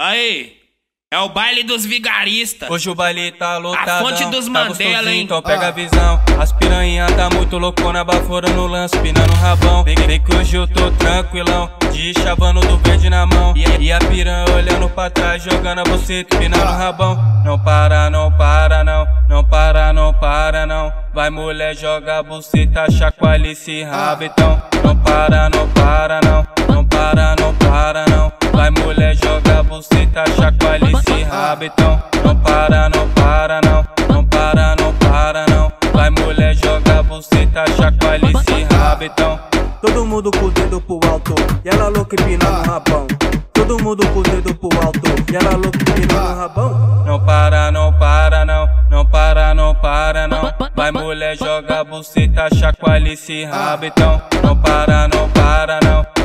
Aí, é o baile dos vigaristas. Hoje o baile tá lotado. A fonte dos tá Mandela, hein? Então pega a visão. As piranha tá muito loucona, bafora no lance, pinando rabão. Vem, vem que hoje eu tô tranquilão. De chavando do verde na mão. E, e a piranha olhando pra trás, jogando a buceta, pinando rabão. Não para, não para, não. Não para, não para, não. Vai mulher, joga a buceta, chacoalha esse rabetão. Não para, não para, não. Não para, não para, rabetão. Não para, não para, não. Não para, não para, não. Vai mulher, joga a buceta, chacoalha esse rabetão. Todo mundo com o dedo pro alto, e ela louca empinando o rabão. Todo mundo com o dedo pro alto, e ela louca empinando o rabão. Não para, não para, não. Não para, não para, não. Vai mulher, joga a buceta, chacoalha esse rabetão. Não para, não para, não.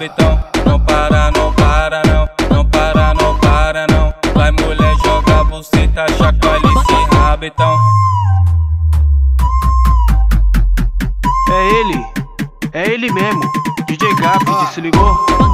Rabetão. Não para, não para, não. Não para, não para, não. Vai mulher, joga a buceta, chacoalha esse rabetão. É ele, é ele mesmo. DJ Gap, se ligou?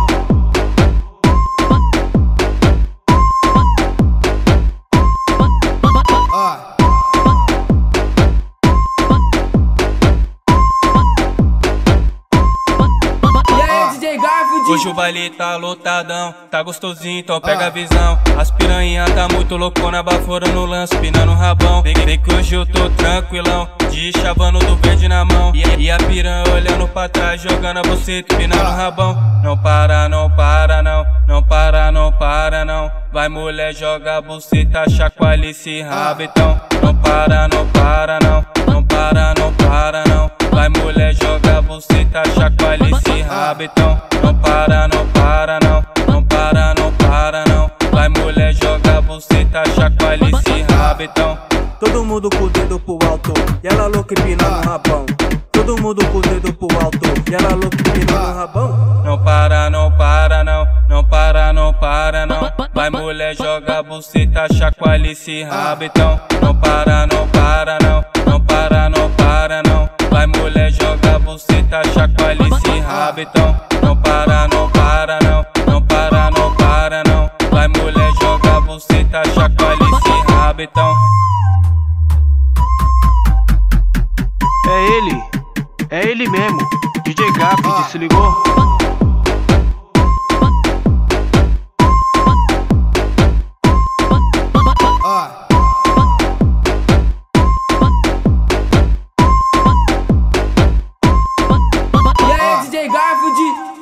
Hoje o baile tá lotadão, tá gostosinho, então pega a visão. As piranha tá muito loucona, bafora no lance, pinando o rabão. Vem, vem que hoje eu tô tranquilão, de chavando do verde na mão. E, e a piranha olhando pra trás, jogando a buceta, pinando o rabão. Não para, não para, não. Não para, não para, não. Vai mulher, joga a buceta, chacoalha esse rabetão. Não para, não para, não. Não para, não para, não. Vai mulher, joga a buceta, chacoalha esse rabetão. Não para, não para, não. Não para, não para, não. Vai mulher, joga buceta, chacoalha esse rabetão. Todo mundo com o dedo pro alto, e ela louca empinando o rabão. Todo mundo com o dedo pro alto, e ela louca empinando o rabão. Não para, não para, não. Não para, não para, não. Vai mulher, joga buceta, chacoalha esse rabetão. Não para, não para, não. Não para, não para, não. Vai mulher, joga buceta, chacoalha esse rabetão. Rabetão. É ele, é ele mesmo. DJ Gap, se ligou?